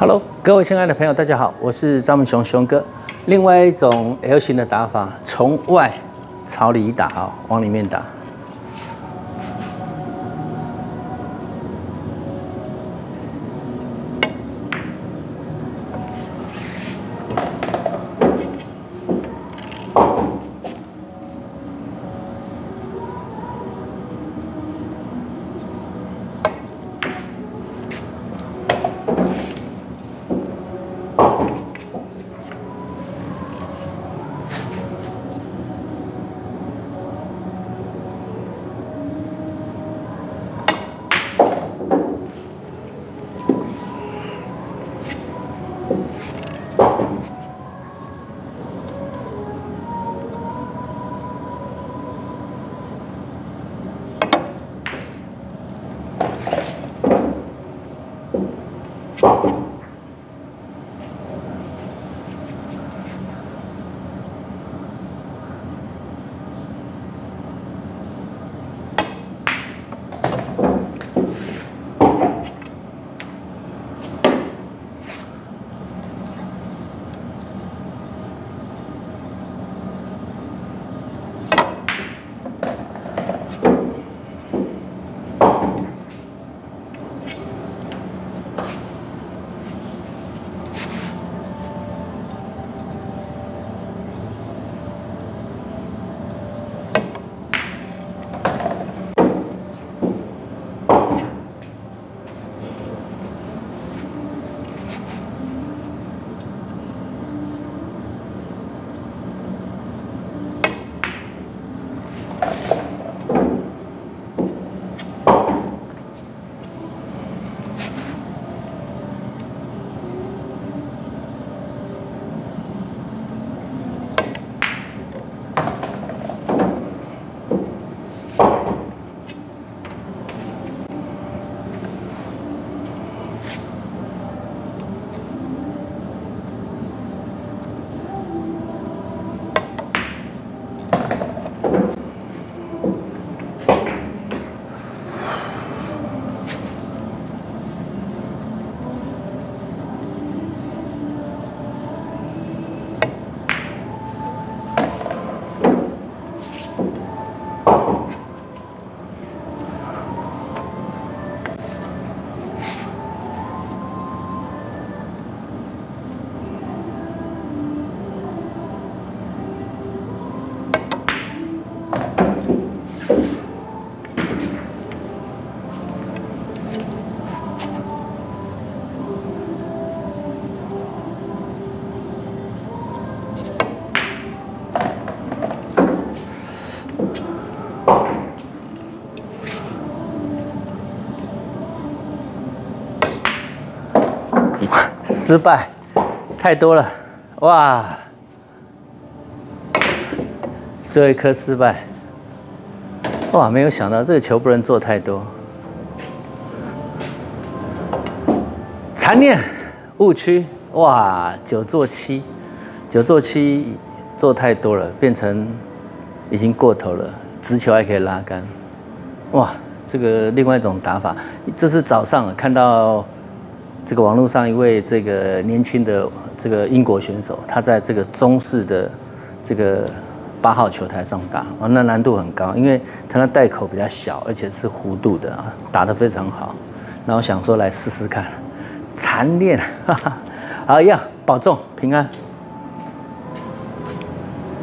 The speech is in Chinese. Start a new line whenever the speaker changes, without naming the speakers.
Hello，各位亲爱的朋友，大家好，我是张文雄雄哥。另外一种 L 型的打法，从外朝里打，哈，往里面打。you. 失败，太多了，哇！最后一颗失败，哇！没有想到这个球不能做太多，残念，误区，哇！九做七，九做七做太多了，变成已经过头了，直球还可以拉杆，哇！这个另外一种打法，这是早上看到。这个网络上一位这个年轻的这个英国选手，他在这个中式的这个八号球台上打，啊，那难度很高，因为他那袋口比较小，而且是弧度的啊，打得非常好。然后想说来试试看，残念，好一样，保重平安。